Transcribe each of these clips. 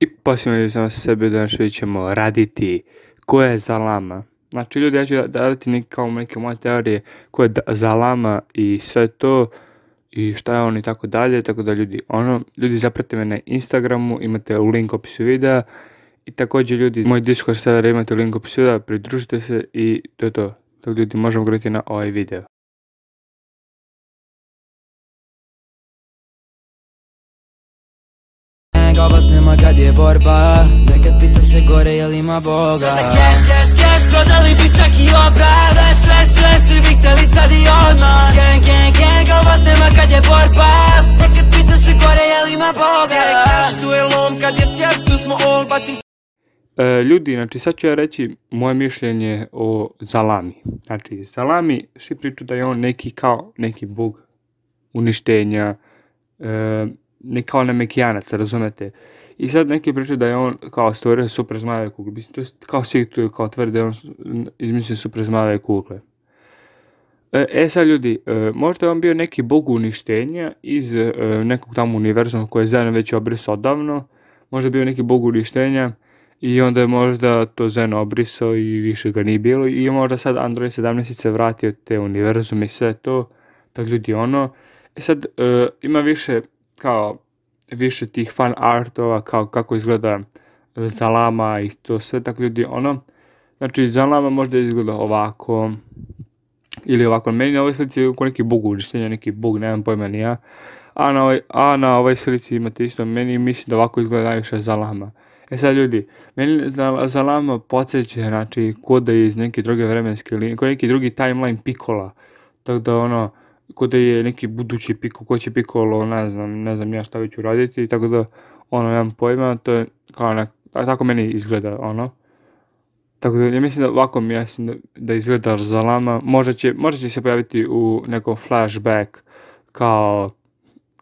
I posljedno sam sebe da što ćemo raditi ko je Zalama. Znači ljudi, ja ću dati neki, kao neke moje teorije ko je Zalama i sve to i šta je on i tako dalje, tako da ljudi, ono, ljudi zaprate me na Instagramu, imate link u opisu videa i također ljudi, moj Discord server imate link u opisu videa, pridružite se i to je to. Tako ljudi, možemo govoriti na ovaj video. Ga vas nema kad je borba. Nekad pita se gore jel ima Boga. Sve za cash, cash, cash Prodali bi čak i obraz Sve, sve, Svi bi htjeli sad i odmah. Gang, gang, gang Ga vas nema kad je borba. Nekad pitam se gore jel ima Boga. Cash, tu je lom kad je sjep Tu smo all bacim. E, ljudi, znači sad ću ja reći moje mišljenje o Zalami. Znači, Zalami, svi pričaju da je on neki kao neki bog uništenja, e, ne kao nemekijanac, razumete? I sad neki pričaju da je on kao stvorio super zmajeve kugle. Mislim, to je kao svi tu kao tvrde da on izmislio super zmajeve kugle. E, e sad ljudi, e, možda je on bio neki bog uništenja iz e, nekog tamo univerzuma koje je zajedno već obrisao odavno. Možda je bio neki bog uništenja i onda je možda to Zeno obrisao i više ga nije bilo i možda sad Android 17 se vratio te univerzume i sve to, tako ljudi ono. E sad ima više kao više tih fan artova kao kako izgleda Zalama i to sve tako ljudi ono. Znači Zalama možda izgleda ovako ili ovako. Meni na ovoj slici je neki bog uništenja, neki bog, nemam pojma ni ja. A na, ovoj, a na ovoj slici imate isto, meni mislim da ovako izgleda najviše Zalama. E sad ljudi, meni Zalama podsjeća, znači, kod je iz neke druge vremenske linije, kod neki drugi timeline Pikola. Tako da ono, kod da je neki budući piko, ko će pikolo, ne znam, ne znam ja šta već uraditi, tako da, ono, nemam pojma, to je kao nek, tako meni izgleda, ono. Tako da, ja mislim da ovako mislim da, da izgleda Zalama, možda će, možda će se pojaviti u nekom flashback, kao,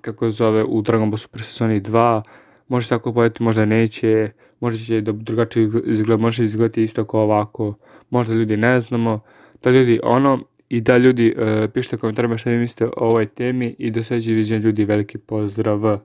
kako zove, u Dragon Ball Super Sezoni 2, može tako pojaviti, možda neće, možda će da drugačije izgleda, može izgledati isto kao ovako, možda ljudi ne znamo, da ljudi, ono, i da ljudi, uh, pišite komentarima što vi mislite o ovoj temi i do sljedećeg viđenja ljudi, veliki pozdrav!